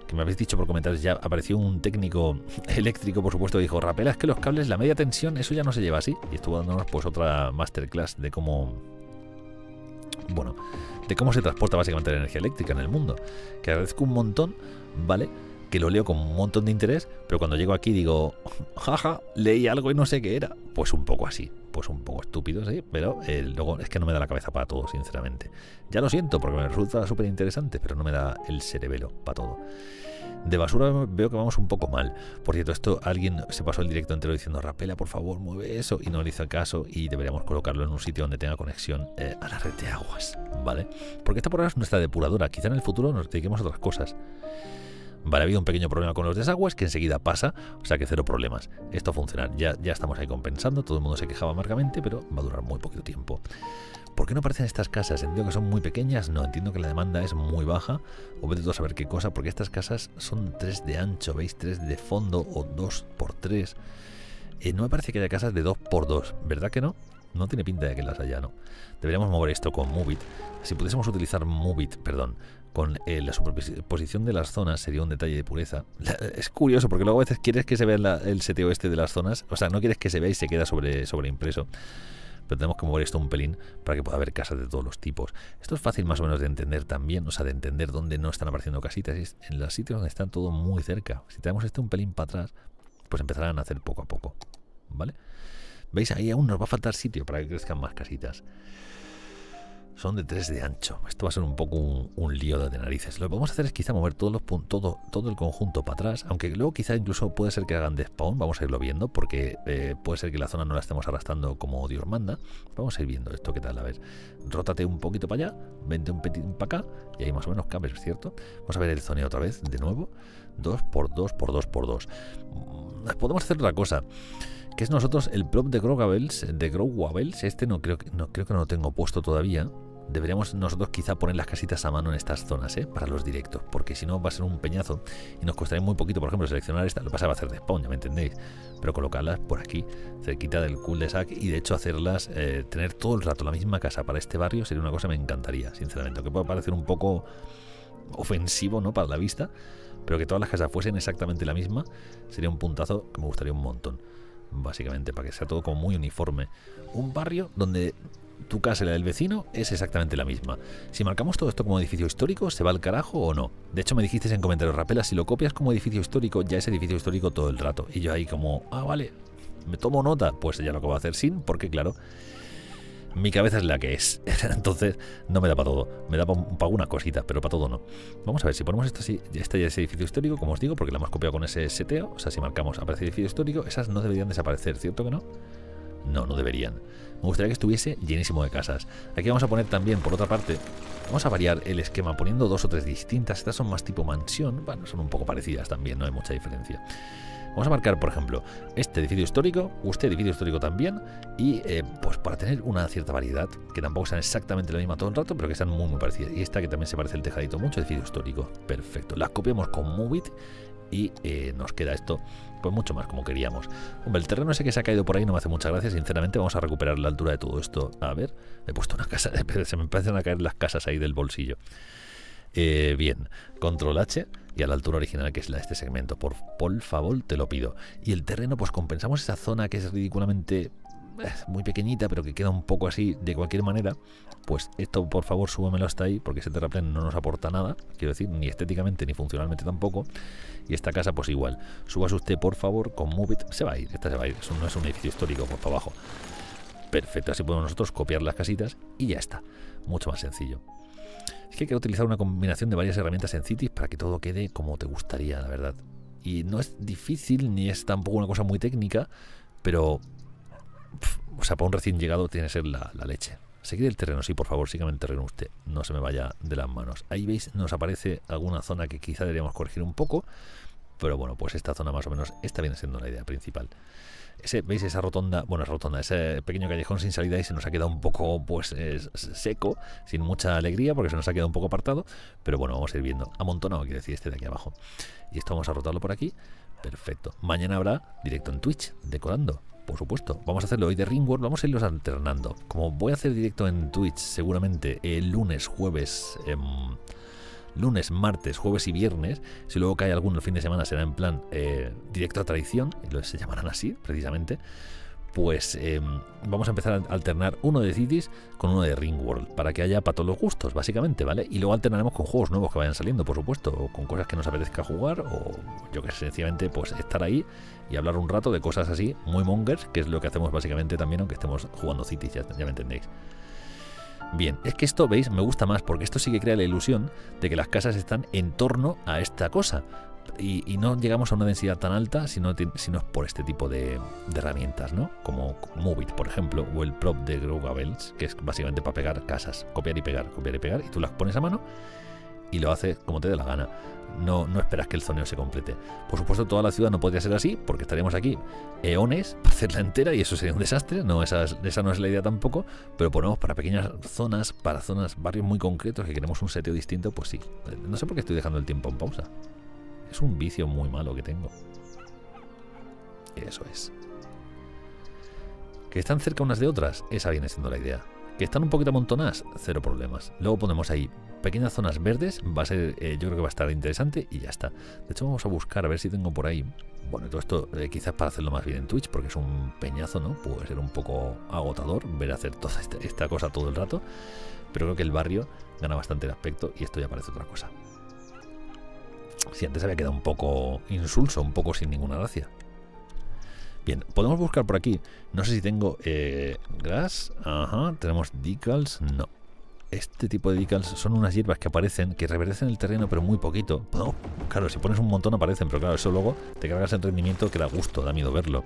que me habéis dicho por comentarios, ya apareció un técnico (laughs) eléctrico, por supuesto, dijo, Rapela, es que los cables, la media tensión, eso ya no se lleva así. Y estuvo dándonos pues otra masterclass de cómo... Bueno, de cómo se transporta básicamente la energía eléctrica en el mundo. Que agradezco un montón, ¿vale? Que lo leo con un montón de interés, pero cuando llego aquí digo, (laughs) jaja, leí algo y no sé qué era. Pues un poco así, pues un poco estúpido, sí, pero eh, luego es que no me da la cabeza para todo, sinceramente. Ya lo siento, porque me resulta súper interesante, pero no me da el cerebelo para todo. De basura veo que vamos un poco mal. Por cierto, esto alguien se pasó el directo entero diciendo, Rapela, por favor, mueve eso. Y no le hizo caso y deberíamos colocarlo en un sitio donde tenga conexión eh, a la red de aguas. ¿Vale? Porque esta por ahora es nuestra depuradora. Quizá en el futuro nos dediquemos a otras cosas. Vale, ha habido un pequeño problema con los desagües que enseguida pasa, o sea que cero problemas. Esto funciona, ya, ya estamos ahí compensando, todo el mundo se quejaba amargamente, pero va a durar muy poquito tiempo. ¿Por qué no aparecen estas casas? Entiendo que son muy pequeñas, no, entiendo que la demanda es muy baja, o a saber qué cosa, porque estas casas son 3 de ancho, ¿veis? 3 de fondo o 2 por 3 eh, no me parece que haya casas de 2 por 2 ¿verdad que no? No tiene pinta de que las haya, ¿no? Deberíamos mover esto con Movit. Si pudiésemos utilizar Movit, perdón, con eh, la superposición de las zonas sería un detalle de pureza. es curioso porque luego a veces quieres que se vea el seteo este de las zonas, o sea, no quieres que se vea y se queda sobre, sobre impreso. Pero tenemos que mover esto un pelín para que pueda haber casas de todos los tipos. Esto es fácil más o menos de entender también, o sea, de entender dónde no están apareciendo casitas. En los sitios donde están todo muy cerca. Si tenemos este un pelín para atrás, pues empezarán a hacer poco a poco. ¿Vale? ¿Veis? Ahí aún nos va a faltar sitio para que crezcan más casitas. Son de 3 de ancho. Esto va a ser un poco un, lío de narices. Lo que podemos hacer es quizá mover todo, el conjunto para atrás. Aunque luego quizá incluso puede ser que hagan de spawn. Vamos a irlo viendo. Porque eh, puede ser que la zona no la estemos arrastrando como Dios manda. Vamos a ir viendo esto. ¿Qué tal? A ver. Rótate un poquito para allá. Vente un poquito para acá. Y ahí más o menos cabes, ¿cierto? Vamos a ver el zoneo otra vez. De nuevo. 2 por 2 por 2 por 2 mm, Podemos hacer otra cosa que es nosotros el prop de Grow de Grow este no creo, no creo que no lo tengo puesto todavía. Deberíamos nosotros quizá poner las casitas a mano en estas zonas, ¿eh? Para los directos, porque si no va a ser un peñazo y nos costaría muy poquito, por ejemplo, seleccionar esta, lo pasaba a hacer de spawn, ya me entendéis, pero colocarlas por aquí, cerquita del cool de sac y de hecho hacerlas, eh, tener todo el rato la misma casa para este barrio sería una cosa que me encantaría, sinceramente, aunque puede parecer un poco ofensivo, ¿no? Para la vista, pero que todas las casas fuesen exactamente la misma sería un puntazo que me gustaría un montón básicamente, para que sea todo como muy uniforme. Un barrio donde tu casa y la del vecino es exactamente la misma. Si marcamos todo esto como edificio histórico, ¿se va al carajo o no? De hecho, me dijiste en comentarios, Rapela, si lo copias como edificio histórico, ya es edificio histórico todo el rato. Y yo ahí como, ah, vale, me tomo nota, pues ya lo que voy a hacer sin, porque claro, mi cabeza es la que es. (laughs) Entonces no me da para todo. Me da para, algunas cositas, pero para todo no. Vamos a ver, si ponemos esto así, este ya es edificio histórico, como os digo, porque lo hemos copiado con ese seteo. O sea, si marcamos aparece edificio histórico, esas no deberían desaparecer, ¿cierto que no? No, no deberían. Me gustaría que estuviese llenísimo de casas. Aquí vamos a poner también, por otra parte, vamos a variar el esquema poniendo dos o tres distintas. Estas son más tipo mansión. Bueno, son un poco parecidas también, no hay mucha diferencia. Vamos a marcar, por ejemplo, este edificio histórico, este edificio histórico también, y eh, pues para tener una cierta variedad, que tampoco sean exactamente la misma todo el rato, pero que sean muy, muy parecidas. Y esta que también se parece el tejadito mucho, edificio histórico. Perfecto. La copiamos con Movit y eh, nos queda esto pues mucho más como queríamos. Hombre, el terreno ese que se ha caído por ahí no me hace mucha gracia, sinceramente vamos a recuperar la altura de todo esto. A ver, he puesto una (laughs) casa, se me empiezan a caer las casas ahí del bolsillo. Eh, bien, control H y a la altura original que es la de este segmento. Por, favor, te lo pido. Y el terreno, pues compensamos esa zona que es ridículamente eh, muy pequeñita, pero que queda un poco así de cualquier manera, pues esto por favor súbemelo hasta ahí, porque ese terraplén no nos aporta nada, quiero decir, ni estéticamente ni funcionalmente tampoco. Y esta casa, pues igual, subas usted por favor con Move se va a ir, esta se va a ir, eso no es un edificio histórico por para abajo. Perfecto, así podemos nosotros copiar las casitas y ya está, mucho más sencillo. Es que hay que utilizar una combinación de varias herramientas en Cities para que todo quede como te gustaría, la verdad. Y no es difícil ni es tampoco una cosa muy técnica, pero o sea, para un recién llegado tiene que ser la, leche. Seguir el terreno, sí, por favor, sígame el terreno usted, no se me vaya de las manos. Ahí veis, nos aparece alguna zona que quizá deberíamos corregir un poco, pero bueno, pues esta zona más o menos, esta viene siendo la idea principal. ¿Veis esa rotonda? Bueno, es rotonda, ese pequeño callejón sin salida y se nos ha quedado un poco pues seco, sin mucha alegría porque se nos ha quedado un poco apartado, pero bueno, vamos a ir viendo. Amontonado, quiere decir, este de aquí abajo. Y esto vamos a rotarlo por aquí. Perfecto. Mañana habrá directo en Twitch, decorando por supuesto. Vamos a hacerlo hoy de Ringworld, vamos a irlos alternando. Como voy a hacer directo en Twitch seguramente el lunes, jueves, em, lunes, martes, jueves y viernes. Si luego cae alguno el fin de semana será en plan eh, directo a tradición, y se llamarán así precisamente. Pues em, vamos a empezar a alternar uno de Cities con uno de Ringworld, para que haya para todos los gustos, básicamente, ¿vale? Y luego alternaremos con juegos nuevos que vayan saliendo, por supuesto, o con cosas que nos apetezca jugar, o yo que sé, sencillamente, pues estar ahí y hablar un rato de cosas así, muy mongers, que es lo que hacemos básicamente también, aunque estemos jugando Cities, ya, ya me entendéis. Bien, es que esto, veis, me gusta más porque esto sí que crea la ilusión de que las casas están en torno a esta cosa. Y, no llegamos a una densidad tan alta si no, es por este tipo de, herramientas, ¿no? Como Movit, por ejemplo, o el prop de Growabels, que es básicamente para pegar casas, copiar y pegar, copiar y pegar, y tú las pones a mano y lo hace como te dé la gana. No, no esperas que el zoneo se complete. Por supuesto, toda la ciudad no podría ser así, porque estaríamos aquí eones para hacerla entera y eso sería un desastre. No, esa, esa no es la idea tampoco, pero ponemos para pequeñas zonas, para zonas, barrios muy concretos que queremos un seteo distinto, pues sí. No sé por qué estoy dejando el tiempo en pausa. Es un vicio muy malo que tengo. Eso es. Que están cerca unas de otras, esa viene siendo la idea. Que están un poquito amontonadas, cero problemas. Luego ponemos ahí pequeñas zonas verdes, va a ser, eh, yo creo que va a estar interesante y ya está. De hecho, vamos a buscar a ver si tengo por ahí. Bueno, todo esto eh, quizás para hacerlo más bien en Twitch, porque es un peñazo, ¿no? Puede ser un poco agotador ver hacer (laughs) toda esta, esta cosa todo el rato. Pero creo que el barrio gana bastante el aspecto y esto ya parece otra cosa. Si antes había quedado un poco insulso, un poco sin ninguna gracia. Bien, podemos buscar por aquí. No sé si tengo eh, grass. Ajá, tenemos decals. No. Este tipo de decals son unas hierbas que aparecen, que reverdecen el terreno, pero muy poquito. Claro, si pones un montón aparecen, pero claro, eso luego te cargas el rendimiento que da gusto, da miedo verlo.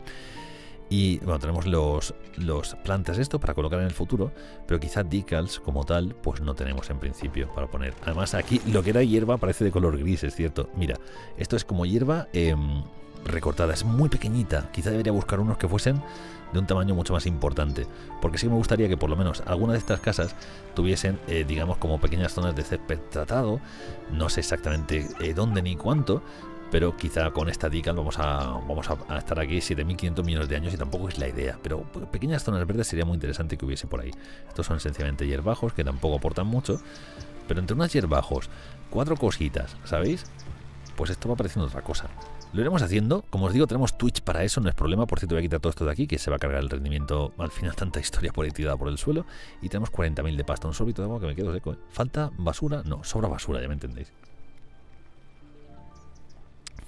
Y bueno, tenemos los, los plantas esto para colocar en el futuro, pero quizá decals como tal, pues no tenemos en principio para poner. Además, aquí lo que era hierba parece de color gris, es cierto. Mira, esto es como hierba em, recortada, es muy pequeñita. Quizá debería buscar unos que fuesen de un tamaño mucho más importante, porque sí me gustaría que por lo menos alguna de estas casas tuviesen, eh, digamos, como pequeñas zonas de césped tratado. No sé exactamente eh, dónde ni cuánto, pero quizá con esta dica vamos a, vamos a, estar aquí 7.500 millones de años y tampoco es la idea, pero pequeñas zonas verdes sería muy interesante que hubiese por ahí. Estos son sencillamente hierbajos que tampoco aportan mucho, pero entre unas hierbajos, cuatro cositas, ¿sabéis? Pues esto va pareciendo otra cosa. Lo iremos haciendo. Como os digo, tenemos Twitch para eso, no es problema. Por cierto, voy a quitar todo esto de aquí, que se va a cargar el rendimiento. Al final, tanta historia por ahí tirada por el suelo. Y tenemos 40.000 de pasta. Un sorbito de agua que me quedo seco. ¿eh? ¿Falta basura? No, sobra basura, ya me entendéis.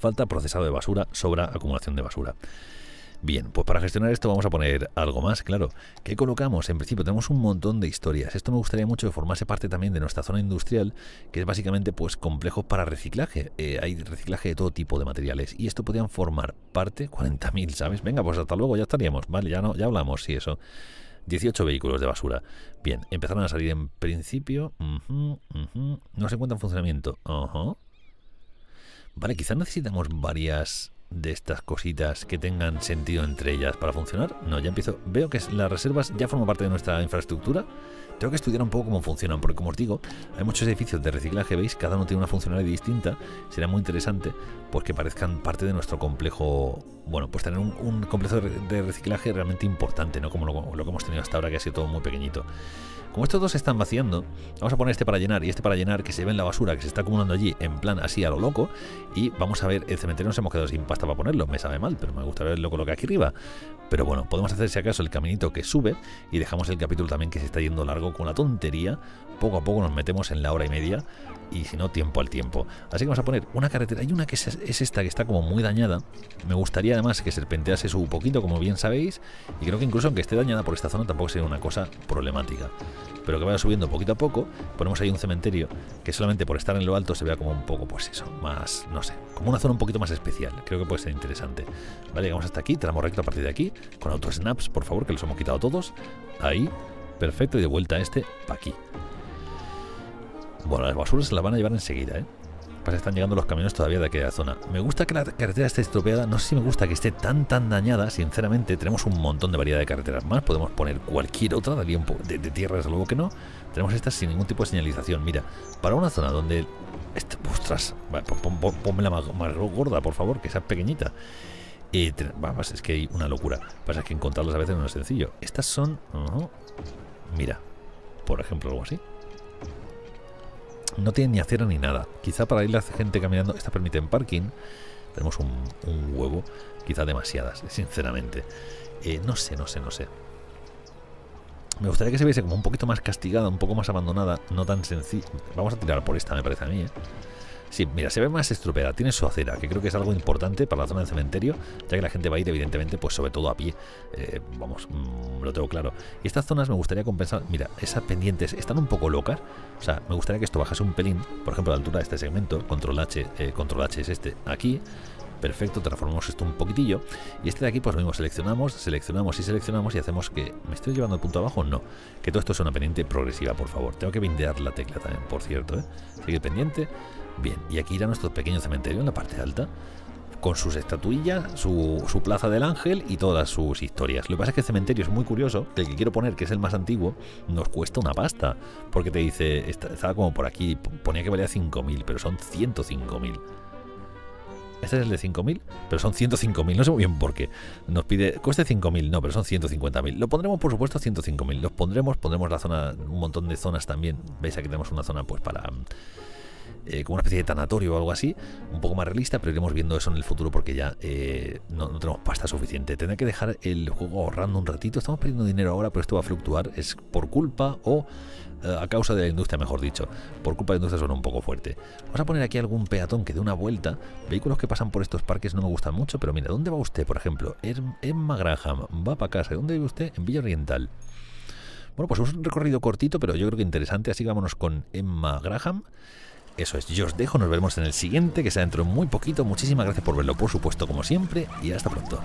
Falta procesado de basura, sobra acumulación de basura. Bien, pues para gestionar esto vamos a poner algo más, claro. ¿Qué colocamos? En principio tenemos un montón de historias. Esto me gustaría mucho que formase parte también de nuestra zona industrial, que es básicamente pues complejo para reciclaje. Eh, hay reciclaje de todo tipo de materiales y esto podrían formar parte 40.000, ¿sabes? Venga, pues hasta luego, ya estaríamos. Vale, ya no, ya hablamos, sí, eso. 18 vehículos de basura. Bien, empezaron a salir en principio. No se encuentra en funcionamiento. Vale, quizás necesitamos varias de estas cositas que tengan sentido entre ellas para funcionar? No, ya empiezo. Veo que las reservas ya forman parte de nuestra infraestructura. Tengo que estudiar un poco cómo funcionan, porque como os digo, hay muchos edificios de reciclaje, veis, cada uno tiene una funcionalidad distinta. Será muy interesante pues que parezcan parte de nuestro complejo, bueno, pues tener un, complejo de reciclaje realmente importante, ¿no? Como lo, que hemos tenido hasta ahora, que ha sido todo muy pequeñito. Como estos dos se están vaciando, vamos a poner este para llenar y este para llenar que se ve en la basura que se está acumulando allí en plan así a lo loco. Y vamos a ver, el cementerio nos hemos quedado sin pasta para ponerlo, me sabe mal, pero me gusta ver lo que aquí arriba. Pero bueno, podemos hacer si acaso el caminito que sube y dejamos el capítulo también que se está yendo largo con la tontería. Poco a poco nos metemos en la hora y media y si no, tiempo al tiempo. Así que vamos a poner una carretera. Hay una que es, esta que está como muy dañada. Me gustaría además que serpentease su poquito, como bien sabéis. Y creo que incluso aunque esté dañada por esta zona tampoco sería una cosa problemática pero que vaya subiendo poquito a poco. Ponemos ahí un cementerio que solamente por estar en lo alto se vea como un poco, pues eso, más, no sé, como una zona un poquito más especial. Creo que puede ser interesante. Vale, llegamos hasta aquí, tramo recto a partir de aquí, con auto snaps, por favor, que los hemos quitado todos. Ahí, perfecto, y de vuelta este, para aquí. Bueno, las basuras se las van a llevar enseguida, ¿eh? Pues están llegando los camiones todavía de aquella zona. Me gusta que la carretera esté estropeada, no sé si me gusta que esté tan tan dañada, sinceramente, tenemos un montón de variedad de carreteras más, podemos poner cualquier otra, un poco de, tierra, desde luego que no. Tenemos estas sin ningún tipo de señalización. Mira, para una zona donde... Este, ostras, ponme la más, gorda, por favor, que sea pequeñita. Vamos, es que hay una locura. Pasa que encontrarlas a veces no es sencillo. Estas son... mira, por ejemplo, algo así. No tiene ni acera ni nada. Quizá para ir la gente caminando, esta permite en parking. Tenemos un, huevo, quizá demasiadas, sinceramente. Eh, no sé, no sé, no sé. Me gustaría que se viese como un poquito más castigada, un poco más abandonada, no tan sencilla. Vamos a tirar por esta, me parece a mí, ¿eh? Sí, mira, se ve más estropeada, tiene su acera, que creo que es algo importante para la zona del cementerio, ya que la gente va a ir evidentemente, pues sobre todo a pie, eh, vamos, mm, lo tengo claro. Y estas zonas me gustaría compensar, mira, esas pendientes están un poco locas, o sea, me gustaría que esto bajase un pelín, por ejemplo, la altura de este segmento, control H, eh, control H es este, aquí, Perfecto, transformamos esto un poquitillo. Y este de aquí, pues lo mismo, seleccionamos, seleccionamos y seleccionamos y hacemos que... ¿Me estoy llevando al punto abajo? No. Que todo esto es una pendiente progresiva, por favor. Tengo que bindear la tecla también, por cierto, ¿eh? Seguir pendiente. Bien, y aquí irá nuestro pequeño cementerio en la parte alta con sus estatuillas, su, plaza del ángel y todas sus historias. Lo que pasa es que el cementerio es muy curioso, que el que quiero poner, que es el más antiguo, nos cuesta una pasta, porque te dice, estaba como por aquí, ponía que valía 5.000, pero son 105.000. Este es el de 5.000, pero son 105.000, no sé muy bien por qué. Nos pide, cueste 5.000, no, pero son 150.000. Lo pondremos, por supuesto, a 105.000. Los pondremos, pondremos la zona, un montón de zonas también. Veis, aquí tenemos una zona pues para eh, como una especie de tanatorio o algo así, un poco más realista, pero iremos viendo eso en el futuro porque ya eh, no, tenemos pasta suficiente. Tendré que dejar el juego ahorrando un ratito. Estamos perdiendo dinero ahora, pero esto va a fluctuar. Es por culpa o eh, a causa de la industria, mejor dicho. Por culpa de la industria suena un poco fuerte. Vamos a poner aquí algún peatón que dé una vuelta. Vehículos que pasan por estos parques no me gustan mucho, pero mira, ¿dónde va usted, por ejemplo? Emma Graham, va para casa. ¿Dónde vive usted? En Villa Oriental. Bueno, pues es un recorrido cortito, pero yo creo que interesante. Así que vámonos con Emma Graham. Eso es, yo os dejo, nos veremos en el siguiente, que sea dentro de muy poquito. Muchísimas gracias por verlo, por supuesto, como siempre, y hasta pronto.